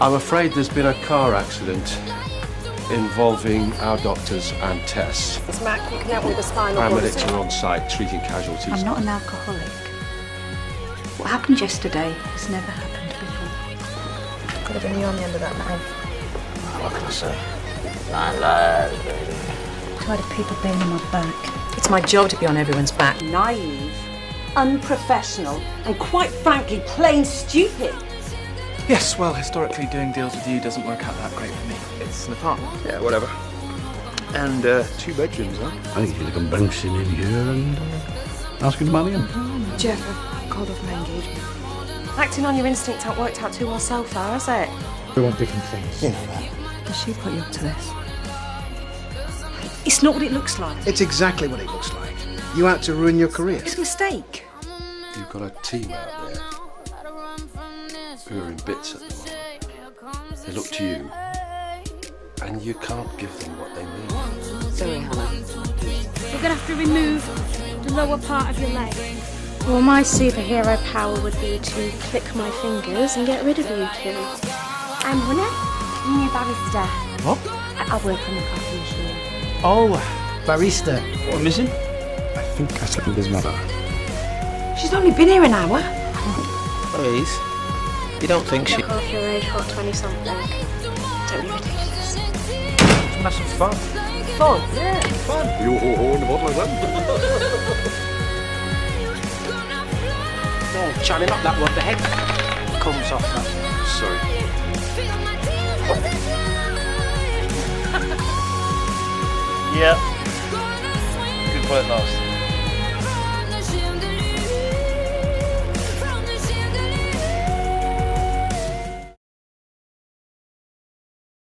I'm afraid there's been a car accident involving our doctors and Tess. It's Mac, you can help me with the spinal Paramedics are on site treating casualties. I'm not an alcoholic. What happened yesterday has never happened before. Could have been you on the end of that knife. What can I say? Nine lives, baby. Tired of people being on my back. It's my job to be on everyone's back. Naive, unprofessional, and quite frankly, plain stupid. Yes, well, historically, doing deals with you doesn't work out that great for me. It's an apartment. Yeah, whatever. And uh, two bedrooms, huh? I think you can bounce him in here and uh, ask him to marry him. Jeff, I've called off my engagement. Acting on your instincts hasn't worked out too well so far, has it? We want different things. You know that. Does she put you up to this? It's not what it looks like. It's exactly what it looks like. You out to ruin your career. It's a mistake. You've got a team out there who are in bits at the moment. They look to you, and you can't give them what they need. Sorry, Hannah. We're gonna have to remove the lower part of your leg. Well, my superhero power would be to click my fingers and get rid of you two. I'm Hannah, new barrister. What? Oh, I, I work on the coffee machine. Oh, barista. What, missing? I think I slept with his mother. She's only been here an hour. Please. You don't think she... Look off your age, hot 20 something. Don't be ridiculous. Have some fun. Fun. You hold what like that? Oh, Charlie, not that one. The head comes off that. Sorry. Yeah. Good work, last.